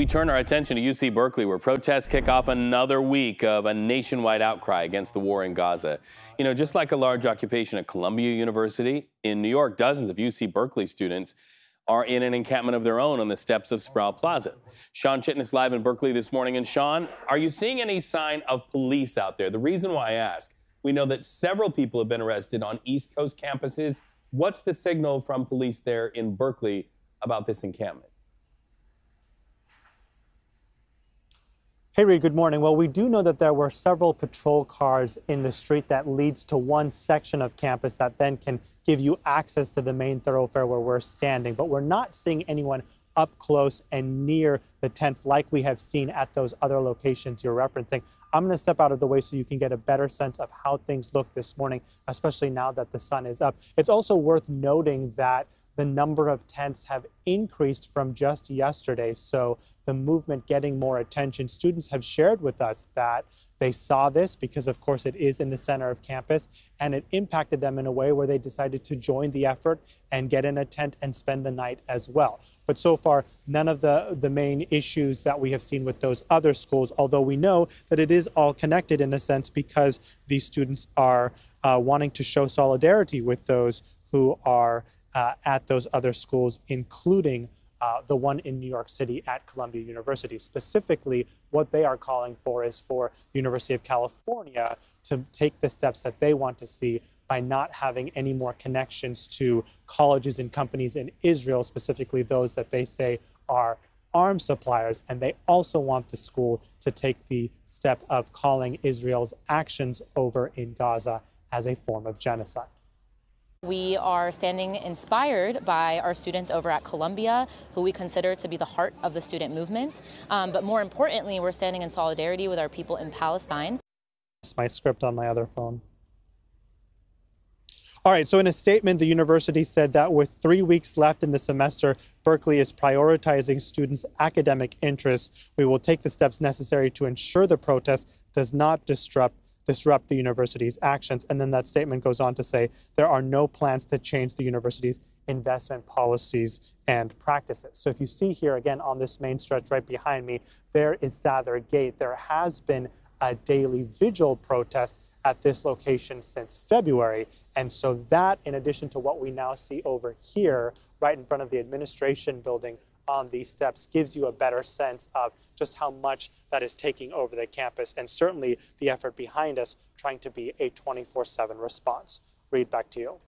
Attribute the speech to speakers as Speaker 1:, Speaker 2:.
Speaker 1: We turn our attention to UC Berkeley, where protests kick off another week of a nationwide outcry against the war in Gaza. You know, just like a large occupation at Columbia University in New York, dozens of UC Berkeley students are in an encampment of their own on the steps of Sproul Plaza. Shawn Chitnis live in Berkeley this morning. And Shawn, are you seeing any sign of police out there? The reason why I ask, we know that several people have been arrested on East Coast campuses. What's the signal from police there in Berkeley about this encampment?
Speaker 2: Hey, Reed, good morning. Well, we do know that there were several patrol cars in the street that leads to one section of campus that then can give you access to the main thoroughfare where we're standing. But we're not seeing anyone up close and near the tents like we have seen at those other locations you're referencing. I'm going to step out of the way so you can get a better sense of how things look this morning, especially now that the sun is up. It's also worth noting that the number of tents have increased from just yesterday. So the movement getting more attention. Students have shared with us that they saw this because, of course, it is in the center of campus, and it impacted them in a way where they decided to join the effort and get in a tent and spend the night as well. But so far, none of the, the main issues that we have seen with those other schools, although we know that it is all connected in a sense because these students are uh, wanting to show solidarity with those who are uh, at those other schools, including uh, the one in New York City at Columbia University. Specifically, what they are calling for is for the University of California to take the steps that they want to see by not having any more connections to colleges and companies in Israel, specifically those that they say are arms suppliers. And they also want the school to take the step of calling Israel's actions over in Gaza as a form of genocide.
Speaker 3: We are standing inspired by our students over at Columbia, who we consider to be the heart of the student movement. Um, but more importantly, we're standing in solidarity with our people in Palestine.
Speaker 2: It's my script on my other phone. All right, so in a statement, the university said that with three weeks left in the semester, Berkeley is prioritizing students' academic interests. We will take the steps necessary to ensure the protest does not disrupt disrupt the university's actions. And then that statement goes on to say there are no plans to change the university's investment policies and practices. So if you see here again on this main stretch right behind me, there is Sather Gate. There has been a daily vigil protest at this location since February. And so that, in addition to what we now see over here, right in front of the administration building, on these steps gives you a better sense of just how much that is taking over the campus and certainly the effort behind us trying to be a 24 7 response. Reed back to you.